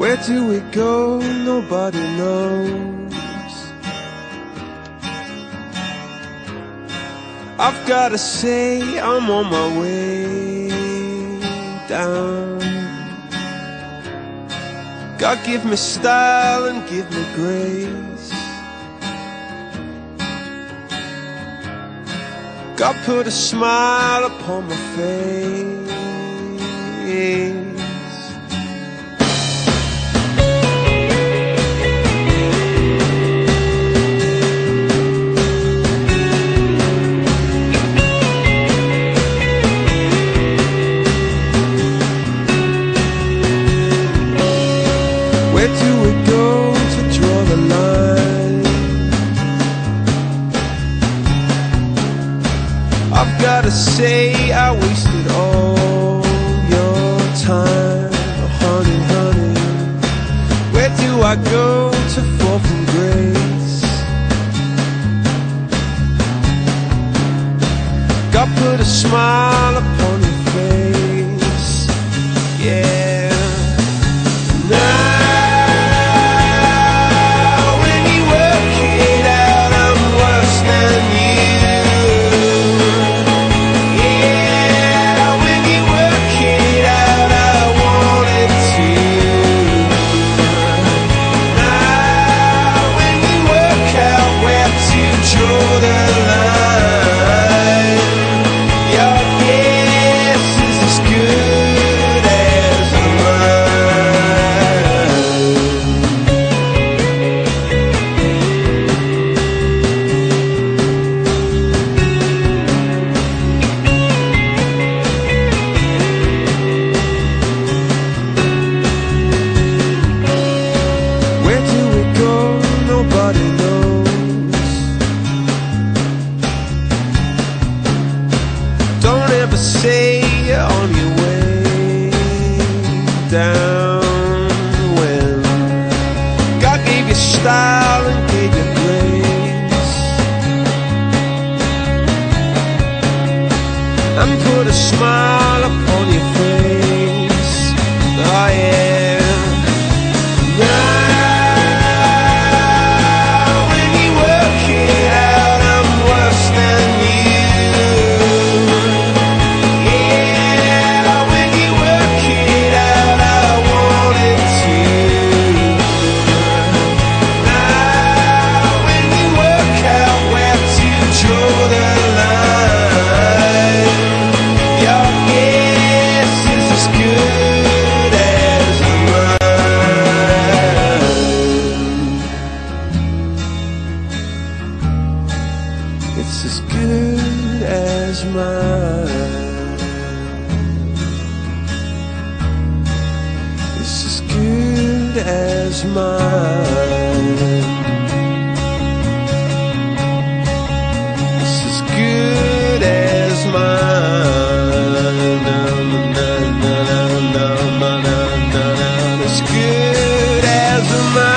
Where do we go? Nobody knows. I've gotta say, I'm on my way down. God give me style and give me grace. God put a smile upon my face. Gotta say I wasted all your time, honey, honey. Where do I go to fall from grace? God put a smile upon say you're on your way down when God gave you style and gave you grace and put a smile upon your face. It's as good as mine. It's as good as mine. It's as good as mine. As good as mine.